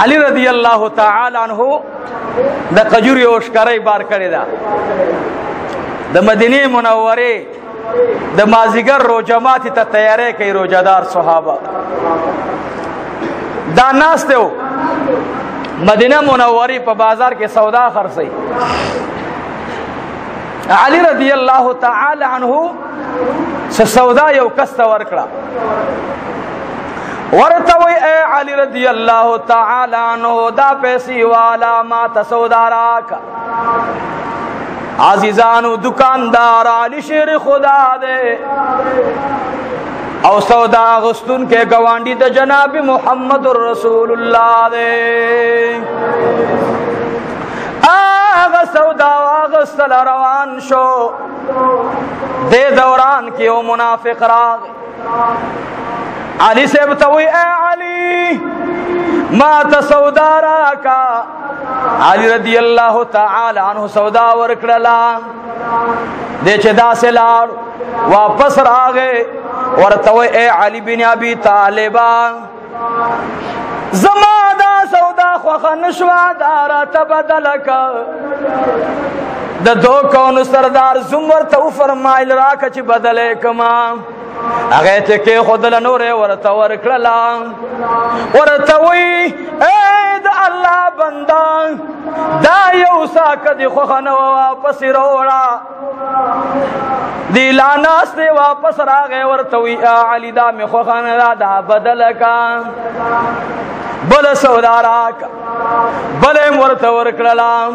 علی رضی الله تعالی عنہ د قجوری او شکرای بار کړی دا د مدینه منوره د مازیګر روجمات ته تیارې کوي روجدار صحابه دا ناس ته مدینه منوره په بازار کې سودا خرڅي علی رضی الله تعالی عنہ سودا یو کس ته ورکړه ورته وی اے علی رضی الله تعالی عنہ دا پیسې والا ما ته سودا راک عزیزانو دکاندار علی شیر خدا دے او سودا غستون کې گوانډي د جناب محمد رسول الله دے آغا سودا واغستل روان شو د دوران کې یو منافق راغ علي صاحب ته وی اے علي ما ته سودا راکا علي رضی الله تعالی عنہ سودا ورکړلا د چې دا سلار واپس راغې ورته اے علي بن ابي طالبان زما دا سودا خوخه نشوا دارا تبدل کا د دو کون سردار زمر ته فرمایل راکه چې بدلې کما هغه ته کې خدل نور ورته ورکړلا ورته وی اے د الله بندا دا یو ساکه دی خو نه واپس وروړه دی لاناس دی واپس راغې ورته وی علی دا می خو خان را دا بدل کا بل سوداراک بل مرته ورکړلام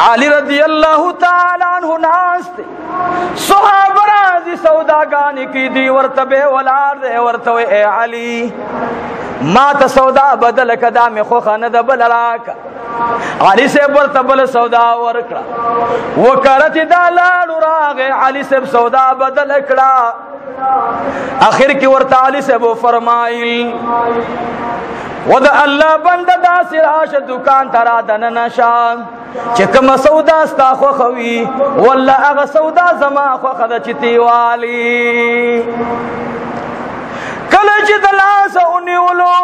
علی رضی الله تعالی عنہ ناس دی صحابه راځي سوداګانی کی دی ورته به ولار دی ورته اے علی ما ته سودا بدل کدا می خو خان دا بل راک علي صاحب ورته بل سودا ورکړه وکړه چې دا لاړو راغې علي صاحب سودا بدل کړه اخر کې ورته علي صاحب فرمایل ودا الله بند دا سراش دکان ترا دن نشا چې کوم سودا ستا خو خوي ولا هغه سودا زما خو خدا چتی والی کله چې د لاس اونیولو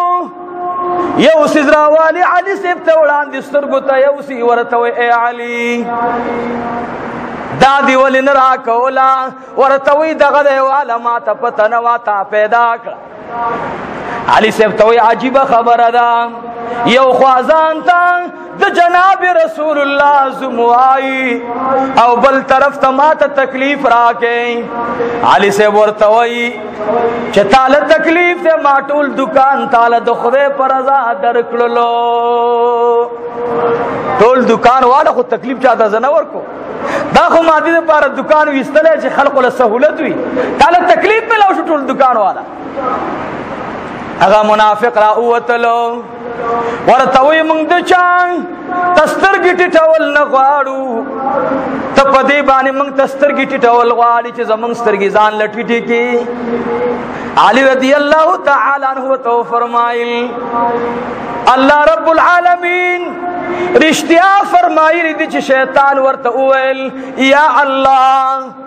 یو سیز راوالی علی سیب ته وړاندې سترګو ته یو سی ورته وی اے علی دا دی ولې نه راکولا ورته وی دغه دی والا ما ته پته نه واته پیدا کړ علی سیب ته وی عجیب خبره ده یو خوازان ته د جناب رسول الله زموای او بل طرف ته ماته تکلیف راکې علي سه ورته وای چې تعالی تکلیف ته ما ټول دکان تعالی د خدای پر رضا درکړلو ټول دکان والا خو تکلیف چاته زنه ورکو دا خو ماده لپاره دکان وستل چې خلکو له سہولت وي تعالی تکلیف په لوش ټول دکان والا هغه منافق را اوتلو ورته وي مونږ د چان تستر ګټي ټول نه غواړو ته په دې باندې مونږ تستر ګټي ټول غواړي چې زمونږ سترګې ځان لټټي کې علي رضی الله تعالی عنہ تو فرمایل الله رب العالمین رشتیا فرمایلی دي چې شیطان ورته وویل یا الله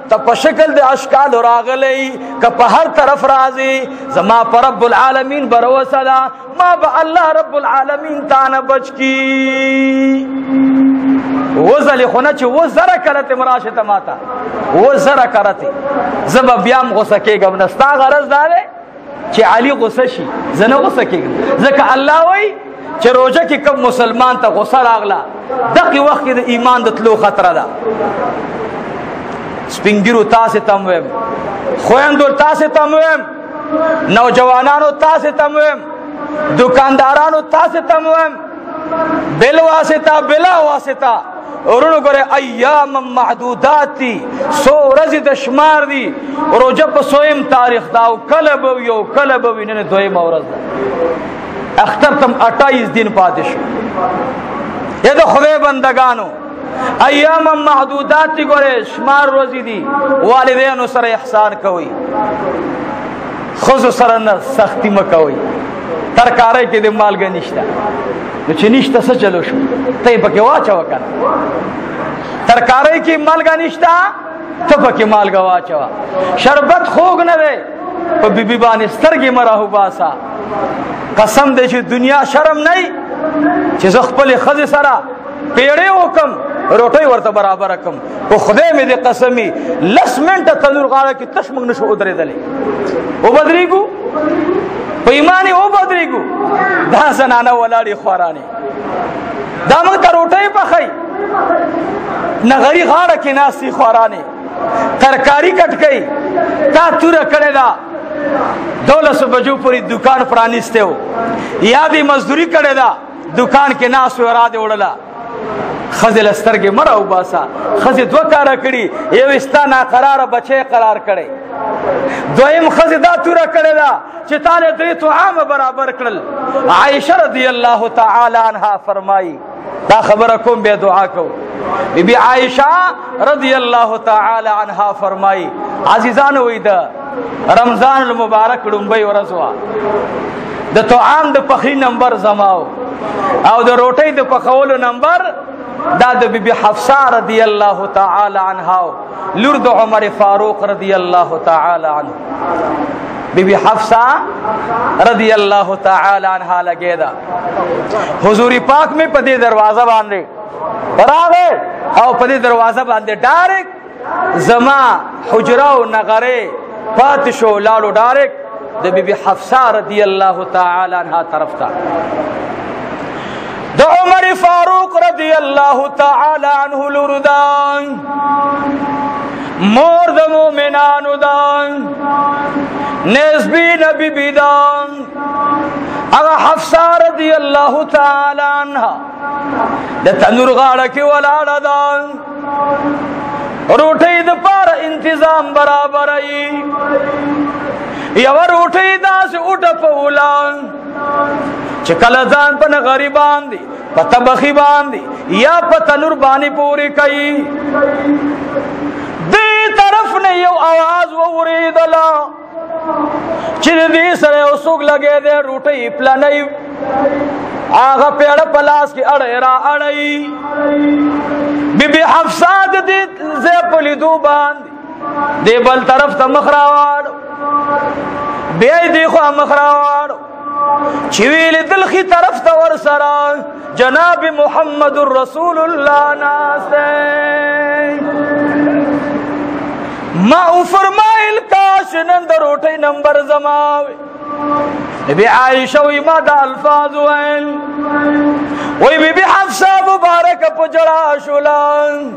ته په شکل د اشکال راغلی که په هر طرف راځي زما پر رب العالمین بروسه ده ما به الله رب العالمین تانه بچ کی وزل خونه چې و زره کړه ته مراشه ته ماته و زره کړه ته زب بیام غوسه کېږم نستا غرض دار چې علي غوسه شي زه نه غوسه کېږم ځکه الله وایي چې روزه کې کم مسلمان ته غوسه راغله دغه وخت کې د ایمان د تلو خطر ده سپینګیرو تاسو تم ویم خويندو تاسو تم ویم نوجوانانو تاسو تم ویم دکاندارانو تاسو تم ویم بل واسطه بلا واسطه ورونو ګره ایام معدودات دي سو ورځې د شمار دي روزه په سویم تاریخ دا او کله به یو کله به ویننه دویم ورځ ده اختر تم 28 دن پاتې شو یا د خدای بندگانو ایام محدودات دی ګوره شمار روزي دي والدینو سره احسان کوي خود سره نه سختی مکوي ترکارې کې د مالګه نشته نو چې نشته څه چلو شو ته پکې واچو کنه ترکارې کې مالګه نشته ته پکې مالګه واچو شربت خوګ نه وي په بیبي باندې سترګې مراه باسا قسم دې چې دنیا شرم نه چې زه خپل خزه سره پیړې وکم روټي ورته برابر کم او خدای مې دې قسمي لس منټه تنور غاړه کې تش موږ نشو ودرېدلې او بدرېګو په ایمان او بدرېګو دا زنانه ولاړې خورانه دا موږ ته روټي پخای نغری غاړه کې ناسي خورانه ترکاری کټ کړي تا تور کړي دا دولس بجو پوری دکان پرانیسته یادې مزدوری کړي دا دکان کې ناس ورا دی وړلا خزل سترګې مړه او باسا خزه دوه کارا کړي یو استا نا قرار بچي قرار کړي دویم خزه دا تور کړي دا چې تعالی دې تو عام برابر کړل عائشه رضی الله تعالی عنها فرمایي دا خبره کوم به دعا کو بی بی عائشه رضی الله تعالی عنها فرمایي عزیزان وې دا رمضان المبارک لومبۍ ورځ وا د طعام د پخې نمبر زماو او د روټۍ د پخولو نمبر دا د بیبي حفصه رضی الله تعالی عنها لور د عمر فاروق رضی الله تعالی عنه بیبي حفصه رضی الله تعالی عنها لګی دا حضور پاک می په دې دروازه باندې راغې او په دې دروازه باندې ډایرک زما حجره او نغره پات شو لاړو ډایرک د بیبي حفصه رضی الله تعالی عنها طرف ته د عمر فاروق رضی الله تعالی عنه لوردان مور د مؤمنانو دان نسبی نبی بیدان اغا حفصه رضی الله تعالی عنها د تنور غاړه کې ولاړه ده روټي د پار انتظام برابرای یو روټي داس اوټه په ولان چې کله ځان په غریبان دي په تبخي باندې یا په تنور باندې پوري کوي دې طرف نه یو आवाज ووري دلا چې دې سره یو څوک لګې دې روټي پلانې هغه پیړ پلاس کې اړه را اړې بيبي حفصه دې زه په لیدو باندې دې بل طرف ته مخ راوړ بیا دې خو مخ راوړ چې ویل دلخي طرف ته ور سره جناب محمد رسول الله ناسه ما او فرمایل کاش نن د روټي نمبر زماوي بی عائشہ وی ما دا الفاظ ویل وی بی بی حفصہ مبارک پجڑا شولان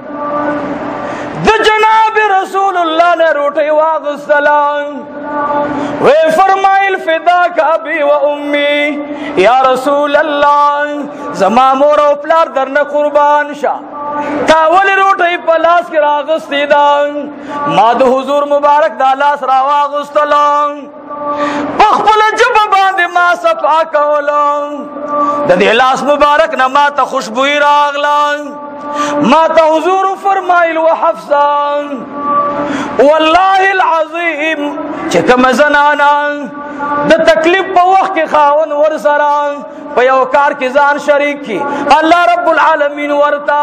د جناب رسول الله نه روټي واغستلان وی فرمایل فدا کا بی و امی یا رسول الله زما مور او پلار درنه قربان شه تاول روټي په لاس کې راغستې دا ما د حضور مبارک دا لاس راواغستلم پخپل جبه باندې ما صفا کولم د دې لاس مبارک نه ما ته خوشبوئی راغله ما ته حضور فرمایل وحفظان والله العظیم چې کوم زنانا د تکلیف په وخت کې خاون ور سره په یو کار کې ځان شریک کی الله رب العالمین ورتا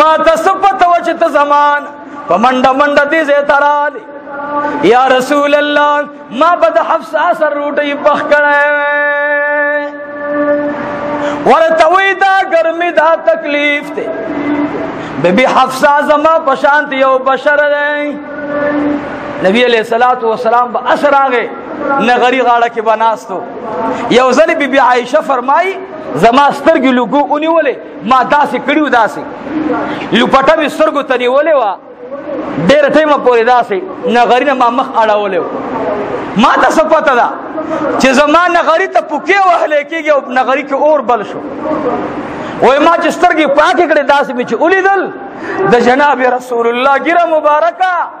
ما تاسو په توجه ته زمان په منډه منډه دې زه تراله یا رسول الله ما بد حفص اثر روټي پخ کړه ورته وې دا ګرمي دا تکلیف ته بيبي حفصه زما په شان یو بشر دی نبی علیہ الصلات والسلام به اثر راغې نغری غاړه کې بناستو یو ځل بی بی عائشه فرمای زما سترګې لوګو ونیولې ما داسې کړیو داسې لوپټه مې سترګو ته نیولې وه ډېر ټیمه پورې داسې نغري نه ما مخ اړولی ما ته څه پته ده چې زما نغري ته پوکې وهلی کېږي او نغري کې اور بل شو وای ما چې سترګې پاکې کړې داسې مې چې ولیدل د جناب رسول الله ګیره مبارکه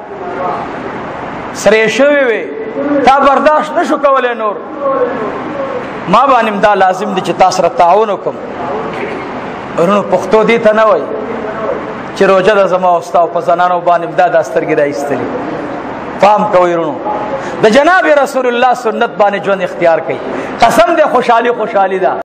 سرې شوی وي تا برداشت نشو کولای نور ما باندې دا لازم دي چې تاسو سره تعاون وکم ورونو پښتو دي ته نه وای چې روزه د زما او ستاسو په زنانو باندې دا د سترګې راځتلې پام کوي ورونو د جناب رسول الله سنت باندې ژوند اختیار کړي قسم دې خوشحالي خوشحالي ده